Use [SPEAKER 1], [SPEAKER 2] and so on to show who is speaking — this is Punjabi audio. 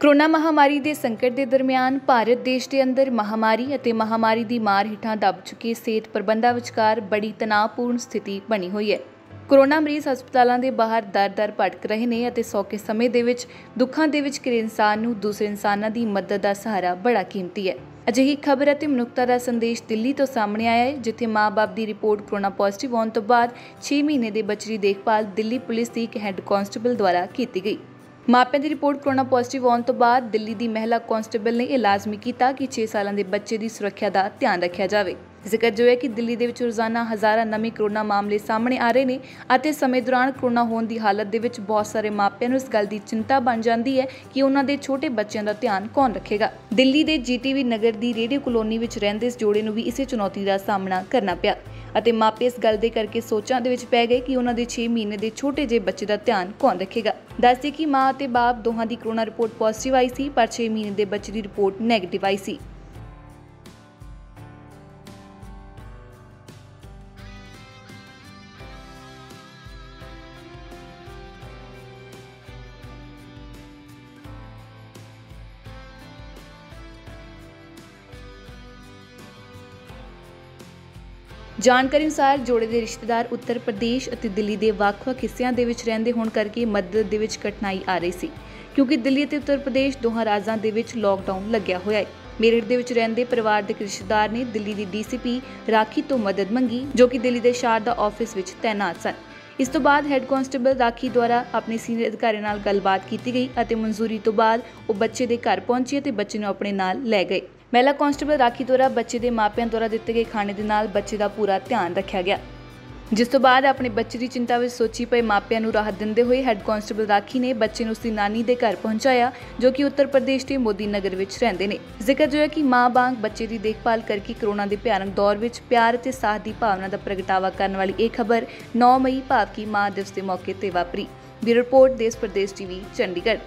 [SPEAKER 1] ਕਰੋਨਾ ਮਹਾਮਾਰੀ ਦੇ ਸੰਕਟ ਦੇ ਦਰਮਿਆਨ ਭਾਰਤ ਦੇਸ਼ ਦੇ ਅੰਦਰ ਮਹਾਮਾਰੀ ਅਤੇ ਮਹਾਮਾਰੀ ਦੀ ਮਾਰ ਹੇਠਾਂ ਦਬ ਚੁੱਕੇ ਸਿਹਤ ਪ੍ਰਬੰਧਾਂ ਵਿਚਕਾਰ ਬੜੀ ਤਣਾਅਪੂਰਨ ਸਥਿਤੀ ਬਣੀ ਹੋਈ ਹੈ। ਕਰੋਨਾ ਮਰੀਜ਼ ਹਸਪਤਾਲਾਂ ਦੇ ਬਾਹਰ ਦਰ-ਦਰ ਭਟਕ ਰਹੇ ਨੇ ਅਤੇ ਸੌਖੇ ਸਮੇਂ ਦੇ ਵਿੱਚ ਦੁੱਖਾਂ ਦੇ ਵਿੱਚ ਘਿਰੇ ਇਨਸਾਨ ਨੂੰ ਦੂਸਰੇ ਇਨਸਾਨਾਂ ਦੀ ਮਦਦ ਦਾ ਸਹਾਰਾ ਬੜਾ ਕੀਮਤੀ ਹੈ। ਅਜਿਹੀ ਖਬਰ ਅਤੇ ਮਨੁੱਖਤਾ ਦਾ ਸੰਦੇਸ਼ ਦਿੱਲੀ ਤੋਂ ਸਾਹਮਣੇ ਆਇਆ ਹੈ, ਜਿੱਥੇ ਮਾਂ-ਬਾਪ ਦੀ ਰਿਪੋਰਟ ਕਰੋਨਾ ਪੋਜ਼ਿਟਿਵ ਆਉਣ ਤੋਂ ਬਾਅਦ 6 ਮਹੀਨੇ ਦੇ ਬੱਚੇ ਦੀ ਦੇਖਭਾਲ ਦਿੱਲੀ ਪੁਲਿਸ ਦੀ ਇੱਕ ਹੈੱਡ ਕਾਂਸਟੇਬਲ ਦੁਆਰਾ ਕੀਤੀ ਗਈ। ਮਾਪਿਆਂ ਦੀ ਰਿਪੋਰਟ ਕਰੋਨਾ ਪੋਜ਼ਿਟਿਵ ਆਉਣ ਤੋਂ ਬਾਅਦ ਦਿੱਲੀ ਦੀ ਮਹਿਲਾ ਕਾਂਸਟੇਬਲ ਨੇ ਇਹ ਲਾਜ਼ਮੀ ਕੀਤਾ ਕਿ 6 ਸਾਲਾਂ ਦੇ ਬੱਚੇ ਦੀ ਸੁਰੱਖਿਆ ਦਾ ਧਿਆਨ ਰੱਖਿਆ ਜਾਵੇ। ਜ਼ਿਕਰ ਜੋ ਹੈ ਕਿ ਦਿੱਲੀ ਦੇ ਵਿੱਚ ਰੋਜ਼ਾਨਾ ਹਜ਼ਾਰਾਂ ਨਵੇਂ ਕਰੋਨਾ ਮਾਮਲੇ ਸਾਹਮਣੇ ਆ ਰਹੇ ਨੇ ਅਤੇ ਸਮੇਂ ਦੌਰਾਨ ਕਰੋਨਾ ਹੋਣ ਦੀ ਹਾਲਤ ਦੇ ਵਿੱਚ ਬਹੁਤ ਸਾਰੇ ਮਾਪਿਆਂ ਨੂੰ ਇਸ ਗੱਲ ਦੀ ਚਿੰਤਾ ਬਣ ਜਾਂਦੀ ਹੈ ਕਿ ਉਹਨਾਂ ਦੇ ਛੋਟੇ ਬੱਚਿਆਂ ਦਾ ਧਿਆਨ ਕੌਣ ਰੱਖੇਗਾ। ਦਿੱਲੀ ਦੇ ਜੀਟੀਵੀ ਨਗਰ ਦੀ ਰੇਡੀਓ ਕਲੋਨੀ ਵਿੱਚ ਰਹਿੰਦੇ ਇਸ ਜੋੜੇ ਨੂੰ ਵੀ ਇਸੇ ਚੁਣੌਤੀ ਦਾ ਸਾਹਮਣਾ ਕਰਨਾ ਪਿਆ। ਅਤੇ ਮਾਪੇ ਇਸ ਗੱਲ ਦੇ ਕਰਕੇ ਸੋਚਾਂ ਦੇ ਵਿੱਚ ਪੈ ਗਏ ਕਿ ਉਹਨਾਂ ਦੇ 6 ਮਹੀਨੇ ਦੇ ਛੋਟੇ ਜਿਹੇ ਬੱਚੇ ਦਾ ਧਿਆਨ ਕੌਣ ਰੱਖੇਗਾ। ਦੱਸਦੇ ਕਿ ਮਾਂ ਅਤੇ ਬਾਪ ਦੋਹਾਂ ਦੀ ਕਰੋਨਾ ਰਿਪੋਰਟ ਪੋਜ਼ਿਟਿਵ ਆਈ ਸੀ, ਪਰ 6 ਮਹੀਨੇ ਦੇ ਬੱਚੇ ਦੀ ਰਿਪੋਰਟ ਨੈਗੇਟਿਵ ਆਈ ਸੀ। ਜਾਣਕਾਰੀ ਅਨੁਸਾਰ ਜੋੜੇ ਦੇ ਰਿਸ਼ਤੇਦਾਰ ਉੱਤਰ ਪ੍ਰਦੇਸ਼ ਅਤੇ ਦਿੱਲੀ ਦੇ ਵੱਖ-ਵੱਖ ਹਿੱਸਿਆਂ ਦੇ ਵਿੱਚ ਰਹਿੰਦੇ ਹੋਣ ਕਰਕੇ ਮਦਦ ਦੇ ਵਿੱਚ ਕਠਿਨਾਈ ਆ ਰਹੀ ਸੀ, ਕਿਉਂਕਿ ਦਿੱਲੀ ਅਤੇ ਉੱਤਰ ਪ੍ਰਦੇਸ਼ ਦੋਹਾਂ ਰਾਜਾਂ ਦੇ ਵਿੱਚ ਲੋਕਡਾਊਨ ਲੱਗਿਆ ਹੋਇਆ ਹੈ। ਮੇਰਠ ਦੇ ਵਿੱਚ ਰਹਿੰਦੇ ਪਰਿਵਾਰ ਦੇ ਇੱਕ ਰਿਸ਼ਤੇਦਾਰ ਨੇ ਦਿੱਲੀ ਦੀ ਡੀਸੀਪੀ ਰਾਖੀ ਤੋਂ ਮਦਦ ਮੰਗੀ, ਜੋ ਕਿ ਦਿੱਲੀ ਦੇ ਸ਼ਾਰਦਾ ਆਫਿਸ ਵਿੱਚ ਤਾਇਨਾਤ ਸਨ। ਇਸ ਤੋਂ ਬਾਅਦ ਹੈੱਡ ਕਾਂਸਟੇਬਲ ਰਾਖੀ ਦੁਆਰਾ ਆਪਣੇ ਸੀਨੀਅਰ ਅਧਿਕਾਰੀ ਨਾਲ ਗੱਲਬਾਤ ਕੀਤੀ ਗਈ ਅਤੇ ਮਨਜ਼ੂਰੀ ਤੋਂ ਬਾਅਦ ਉਹ ਬੱਚੇ ਦੇ ਘਰ ਪਹੁੰਚੀ ਅਤੇ ਬੱਚੇ ਨੂੰ ਆਪਣੇ ਨਾਲ ਲੈ ਗਏ। ਮਹਿਲਾ ਕਾਂਸਟੇਬਲ ਰਾਖੀ ਦੁਆਰਾ ਬੱਚੇ ਦੇ ਮਾਪਿਆਂ ਦੁਆਰਾ ਦਿੱਤੇ ਗਏ ਖਾਣੇ ਦੇ ਨਾਲ ਬੱਚੇ ਦਾ ਪੂਰਾ ਧਿਆਨ ਰੱਖਿਆ ਗਿਆ। ਜਿਸ ਤੋਂ ਬਾਅਦ ਆਪਣੇ ਬੱਚੇ ਦੀ ਚਿੰਤਾ ਵਿੱਚ ਸੋਚੀ ਪਏ ਮਾਪਿਆਂ ਨੂੰ ਰਾਹਤ ਦਿੰਦੇ ਹੋਏ ਹੈੱਡ ਕਾਂਸਟੇਬਲ ਰਾਖੀ ਨੇ ਬੱਚੇ ਨੂੰ ਉਸਦੀ ਨਾਨੀ ਦੇ ਘਰ ਪਹੁੰਚਾਇਆ, ਜੋ ਕਿ ਉੱਤਰ ਪ੍ਰਦੇਸ਼ ਦੇ ਮੋਦੀ ਨਗਰ ਵਿੱਚ ਰਹਿੰਦੇ ਨੇ। ਜ਼ਿਕਰ ਜੋ ਹੈ ਕਿ ਮਾਂ ਬਾਂਗ ਬੱਚੇ ਦੀ ਦੇਖਭਾਲ ਕਰਕੇ ਕਰੋਨਾ ਦੇ ਭਿਆਨਕ ਦੌਰ ਵਿੱਚ ਪਿਆਰ ਅਤੇ ਸਾਥ ਦੀ ਭਾਵਨਾ ਦਾ ਪ੍ਰਗਟਾਵਾ ਕਰਨ ਵਾਲੀ ਇਹ ਖਬਰ 9 ਮਈ ਭਾਵ ਕਿ ਮਾਂ ਦਿਵਸ ਦੇ ਮੌਕੇ ਤੇ ਵਾਪਰੀ। ਬਿਊਰੋ ਰਿਪੋਰਟ ਦੇਸ਼ ਪ੍ਰਦੇਸ਼ ਟੀਵੀ, ਚੰਡੀਗੜ੍ਹ।